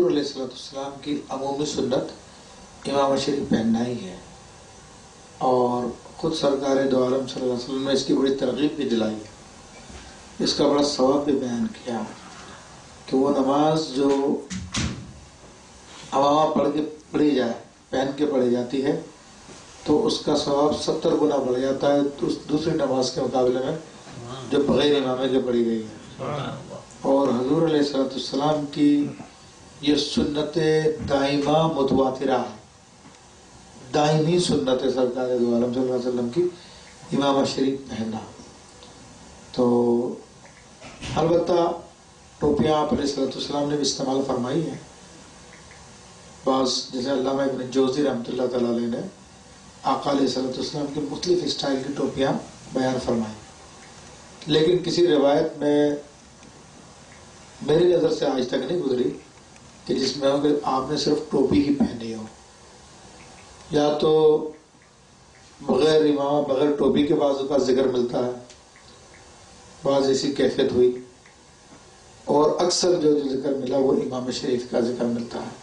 حضور علیہ والسلام کی عمومی سنت امام شریف پہننا ہی ہے۔ اور خود سرکار دو عالم صلی اللہ علیہ وسلم نے اس کی بڑی ترغیب بھی دلائی۔ ہے اس کا بڑا ثواب بھی بیان کیا کہ وہ نماز جو عوامہ پڑھ کے پڑھی جائے پہن کے پڑھی جاتی ہے تو اس کا ثواب ستر گنا بڑھ جاتا ہے دوسری نماز کے مقابلے میں جو بغیر امامے کے پڑھی گئی ہے۔ اور حضور علیہ السلط السلام کی یہ سنت دائمہ متواترہ ہے۔ دائمی سنت سرکار دو عالم صلی اللہ علیہ وسلم کی امام شریف پہننا۔ تو البتہ ٹوپیاں آپ علیہ صلاحت السلام نے بھی استعمال فرمائی ہیں۔ بعض جیسے علامہ ابن جوزی رحمۃ اللہ تعالیٰ علیہ نے آقا علیہ صلاحت السلام کی مختلف اسٹائل کی ٹوپیاں بیان فرمائی۔ لیکن کسی روایت میں میری نظر سے آج تک نہیں گزری۔ کہ جس میں ہو کہ آپ نے صرف ٹوپی ہی پہنی ہو، یا تو بغیر امامہ بغیر ٹوپی کے بازو کا ذکر ملتا ہے، بعض ایسی کیفیت ہوئی، اور اکثر جو ذکر ملا وہ امام شریف کا ذکر ملتا ہے۔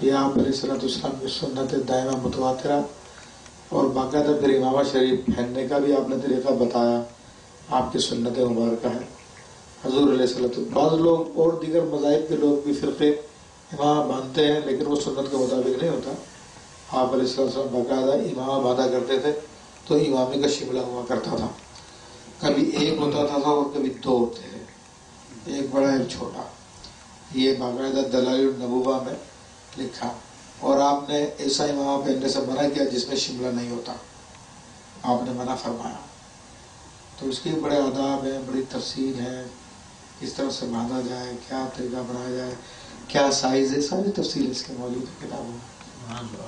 یہ آپ علیہ صلاحت السلام کی سنت دائمہ متواترہ اور باقاعدہ پھر امامہ شریف پہننے کا بھی آپ نے طریقہ بتایا۔ آپ کی سنت مبارکہ ہے۔ حضور علیہ صلاح بعض لوگ اور دیگر مذاہب کے لوگ بھی فرقے امام باندھتے ہیں، لیکن وہ سنت کے مطابق نہیں ہوتا۔ آپ علیہ السلام باقاعدہ امام باندھا کرتے تھے، تو امامی کا شملہ ہوا کرتا تھا۔ کبھی ایک ہوتا تھا اور کبھی دو ہوتے تھے۔ ایک بڑا، ایک چھوٹا۔ یہ باقاعدہ دلائی النبوبہ میں لکھا۔ اور آپ نے ایسا امامہ پہننے سے منع کیا جس میں شملہ نہیں ہوتا۔ آپ نے منع فرمایا۔ تو اس کے بڑے آداب ہیں، بڑی تفصیل ہے۔ کس طرح سے باندھا جائے، کیا طریقہ بنایا جائے، کیا سائز ہے، ساری تفصیل اس کے موجود کتابوں میں۔